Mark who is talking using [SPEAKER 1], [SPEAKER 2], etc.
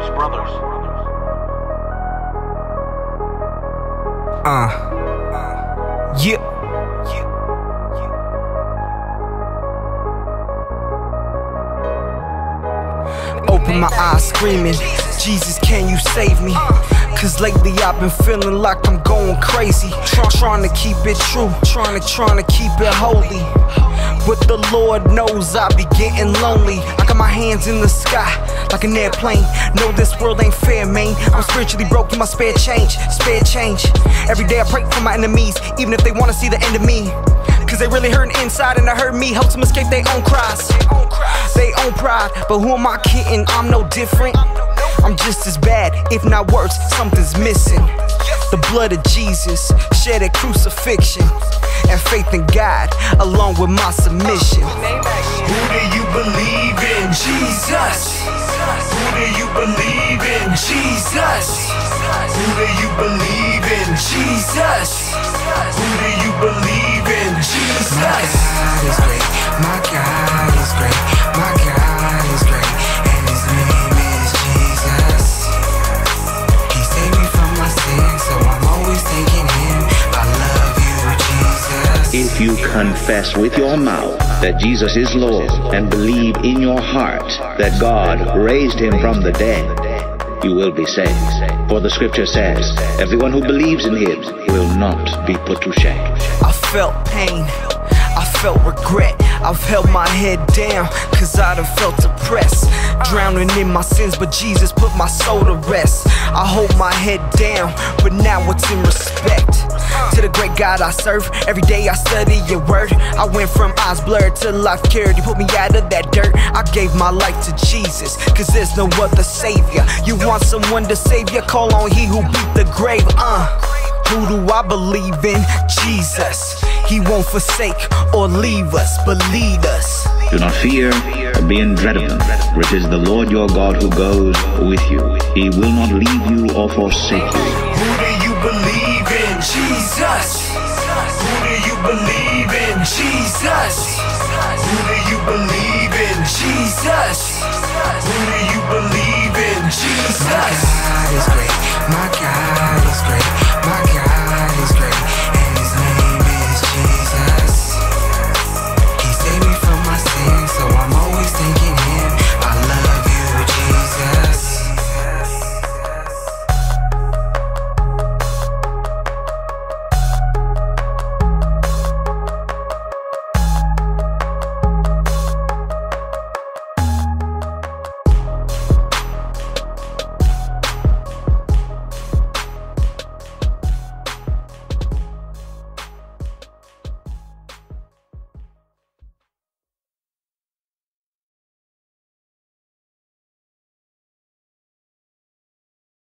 [SPEAKER 1] Morris Brothers.
[SPEAKER 2] Uh. Yeah. Open my eyes screaming, Jesus, can you save me? Cause lately I've been feeling like I'm going crazy. Try, trying to keep it true, trying to, trying to keep it holy. But the Lord knows I be getting lonely. I got my hands in the sky like an airplane. No, this world ain't fair, man. I'm spiritually broke my spare change, spare change. Every day I pray for my enemies, even if they wanna see the end of me. Cause they really hurting inside and I hurt me. Helps them escape their own cries, they own pride. But who am I kidding? I'm no different. I'm just as bad, if not worse, something's missing. The blood of Jesus shed at crucifixion, and faith in God, along with my submission.
[SPEAKER 3] Who do you believe in? Jesus. Who do you believe in? Jesus. Who do you believe in? Jesus. Who do you believe in?
[SPEAKER 2] You
[SPEAKER 4] confess with your mouth that Jesus is Lord and believe in your heart that God raised him from the dead, you will be saved. For the scripture says, everyone who believes in him will not be put to shame.
[SPEAKER 2] I felt pain, felt regret. I've held my head down, cause I done felt depressed. Drowning in my sins, but Jesus put my soul to rest. I hold my head down, but now it's in respect. To the great God I serve, every day I study your word. I went from eyes blurred to life cured. You put me out of that dirt. I gave my life to Jesus, cause there's no other savior. You want someone to save you? Call on he who beat the grave, uh. Who do I believe in? Jesus. He won't forsake or leave us, but lead us.
[SPEAKER 4] Do not fear or be in dread of them, for it is the Lord your God who goes with you. He will not leave you or forsake you.
[SPEAKER 3] Who do you believe in? Jesus. Who do you believe in? Jesus. Who do you believe in? Jesus. Who do you believe in? Jesus.
[SPEAKER 2] My God is great. My God is great.